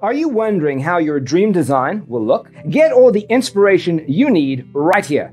Are you wondering how your dream design will look? Get all the inspiration you need right here.